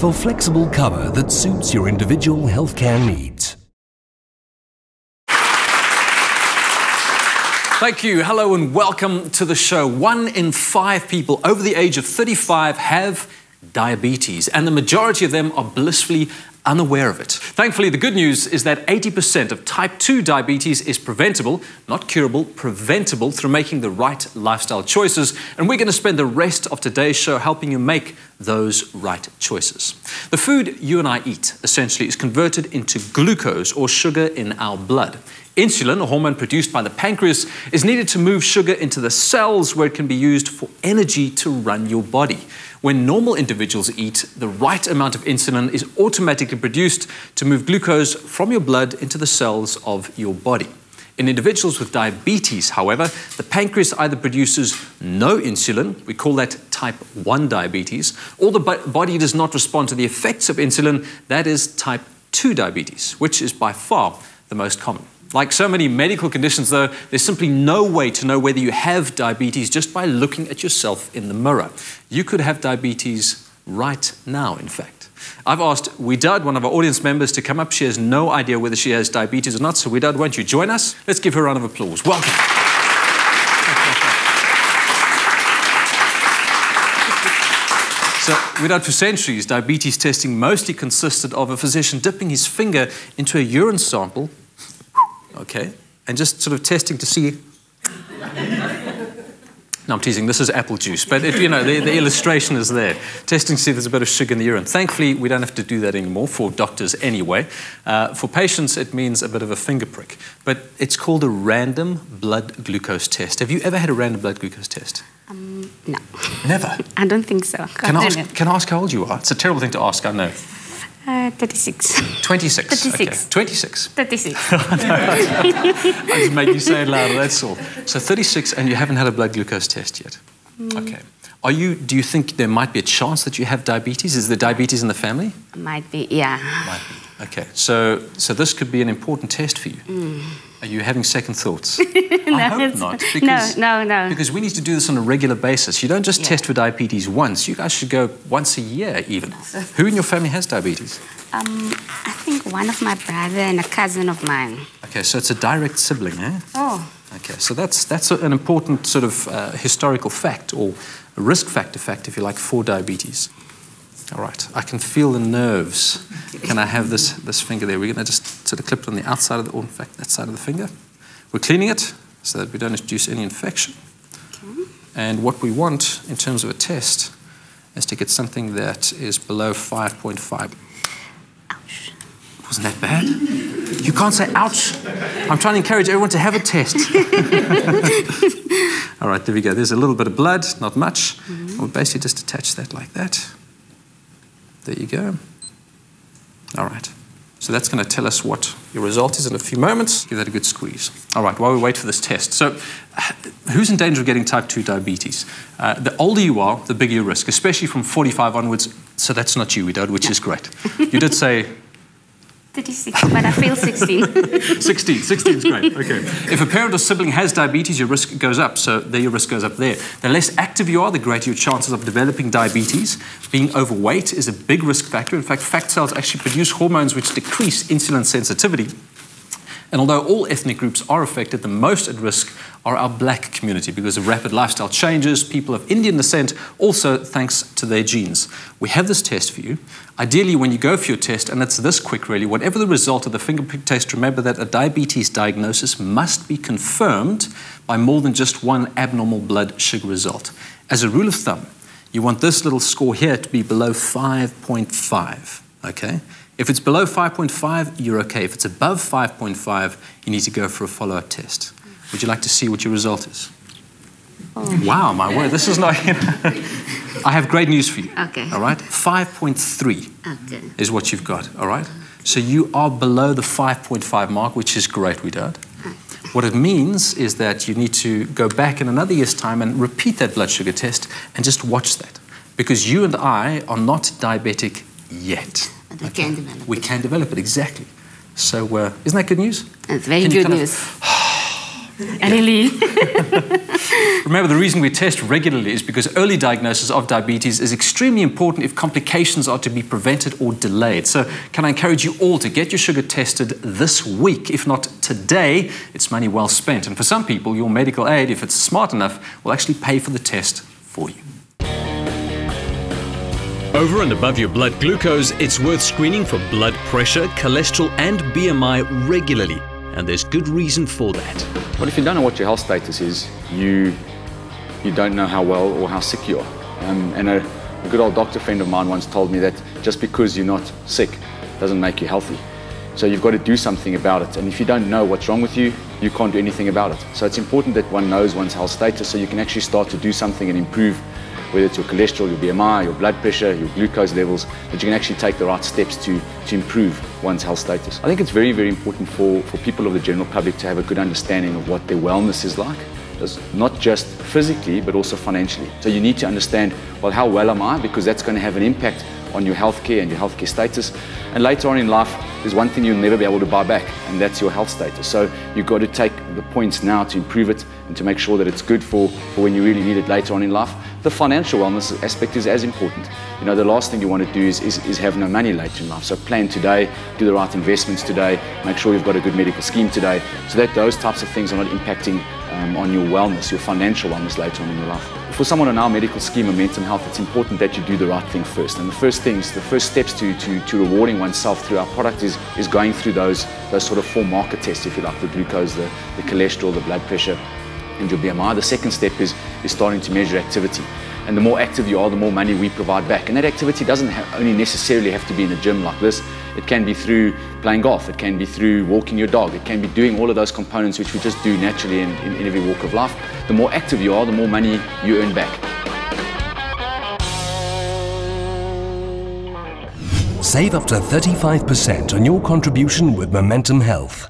for flexible cover that suits your individual healthcare needs. Thank you. Hello and welcome to the show. One in five people over the age of 35 have diabetes, and the majority of them are blissfully unaware of it. Thankfully, the good news is that 80% of type 2 diabetes is preventable, not curable, preventable through making the right lifestyle choices. And we're going to spend the rest of today's show helping you make those right choices. The food you and I eat essentially is converted into glucose or sugar in our blood. Insulin, a hormone produced by the pancreas, is needed to move sugar into the cells where it can be used for energy to run your body. When normal individuals eat, the right amount of insulin is automatically produced to move glucose from your blood into the cells of your body. In individuals with diabetes, however, the pancreas either produces no insulin, we call that type 1 diabetes, or the body does not respond to the effects of insulin, that is type 2 diabetes, which is by far the most common. Like so many medical conditions, though, there's simply no way to know whether you have diabetes just by looking at yourself in the mirror. You could have diabetes right now, in fact. I've asked Widad, one of our audience members, to come up. She has no idea whether she has diabetes or not. So, Widad, won't you join us? Let's give her a round of applause. Welcome. So, Widad, for centuries, diabetes testing mostly consisted of a physician dipping his finger into a urine sample okay, and just sort of testing to see. No, I'm teasing. This is apple juice, but it, you know the, the, illustration is there. Testing to see if there's a bit of sugar in the urine. Thankfully, we don't have to do that anymore for doctors anyway. Uh, for patients, it means a bit of a finger prick, but it's called a random blood glucose test. Have you ever had a random blood glucose test? Um, no. Never. I don't think so. Can I, ask, can I ask how old you are? It's a terrible thing to ask. I know. Uh, 36. 26. 36. Okay. 26. 36. I just make you say it louder, that's all. So 36 and you haven't had a blood glucose test yet? Mm. Okay. Are you, do you think there might be a chance that you have diabetes? Is there diabetes in the family? Might be, yeah. Might be. Okay. So, so this could be an important test for you. Mm. Are you having second thoughts? no, I hope not. Because, no, no, no. Because we need to do this on a regular basis. You don't just yeah. test for diabetes once. You guys should go once a year, even. Who in your family has diabetes? Um, I think one of my brother and a cousin of mine. Okay, so it's a direct sibling, eh? Oh. Okay, so that's that's an important sort of uh, historical fact or risk factor fact, if you like, for diabetes. All right, I can feel the nerves. Can I have this, this finger there? We're going to just sort of clip it on the outside of the, or in fact, that side of the finger. We're cleaning it so that we don't introduce any infection. Okay. And what we want in terms of a test is to get something that is below 5.5. Ouch. Wasn't that bad? You can't say ouch. I'm trying to encourage everyone to have a test. All right, there we go. There's a little bit of blood, not much. Mm -hmm. We'll basically just attach that like that. There you go. All right. So that's going to tell us what your result is in a few moments. Give that a good squeeze. All right, while we wait for this test. So who's in danger of getting type 2 diabetes? Uh, the older you are, the bigger your risk, especially from 45 onwards. So that's not you, Widad, which is great. You did say 36, but I feel 16. 16, 16 is great. Okay. If a parent or sibling has diabetes, your risk goes up. So there, your risk goes up there. The less active you are, the greater your chances of developing diabetes. Being overweight is a big risk factor. In fact, fat cells actually produce hormones which decrease insulin sensitivity. And although all ethnic groups are affected, the most at risk are our black community because of rapid lifestyle changes, people of Indian descent, also thanks to their genes. We have this test for you. Ideally, when you go for your test, and it's this quick really, whatever the result of the finger prick test, remember that a diabetes diagnosis must be confirmed by more than just one abnormal blood sugar result. As a rule of thumb, you want this little score here to be below 5.5, okay? If it's below 5.5, you're okay. If it's above 5.5, you need to go for a follow-up test. Would you like to see what your result is? Oh. Wow, my word, this is not. I have great news for you. Okay. All right? 5.3 okay. is what you've got, all right? So you are below the 5.5 mark, which is great, we don't. What it means is that you need to go back in another year's time and repeat that blood sugar test and just watch that. Because you and I are not diabetic yet. But we okay. can develop We can develop it, exactly. So, uh, isn't that good news? It's very can good news. Really? Remember, the reason we test regularly is because early diagnosis of diabetes is extremely important if complications are to be prevented or delayed. So, can I encourage you all to get your sugar tested this week? If not today, it's money well spent. And for some people, your medical aid, if it's smart enough, will actually pay for the test for you. Over and above your blood glucose, it's worth screening for blood pressure, cholesterol, and BMI regularly. And there's good reason for that. But if you don't know what your health status is, you, you don't know how well or how sick you are. Um, and a, a good old doctor friend of mine once told me that just because you're not sick doesn't make you healthy. So you've got to do something about it. And if you don't know what's wrong with you, you can't do anything about it. So it's important that one knows one's health status so you can actually start to do something and improve whether it's your cholesterol, your BMI, your blood pressure, your glucose levels, that you can actually take the right steps to, to improve one's health status. I think it's very, very important for, for people of the general public to have a good understanding of what their wellness is like. not just physically, but also financially. So you need to understand, well, how well am I? Because that's going to have an impact on your healthcare and your healthcare status. And later on in life, there's one thing you'll never be able to buy back, and that's your health status. So you've got to take the points now to improve it and to make sure that it's good for, for when you really need it later on in life. The financial wellness aspect is as important. You know, the last thing you want to do is, is, is have no money later in life. So plan today, do the right investments today, make sure you've got a good medical scheme today, so that those types of things are not impacting um, on your wellness, your financial wellness later on in your life. For someone on our medical scheme, Momentum Health, it's important that you do the right thing first. And the first things, the first steps to, to, to rewarding oneself through our product is, is going through those, those sort of four marker tests, if you like, the glucose, the, the cholesterol, the blood pressure, and your BMI. The second step is, is starting to measure activity. And the more active you are, the more money we provide back. And that activity doesn't only necessarily have to be in a gym like this. It can be through playing golf. It can be through walking your dog. It can be doing all of those components which we just do naturally in, in, every walk of life. The more active you are, the more money you earn back. Save up to 35% on your contribution with Momentum Health.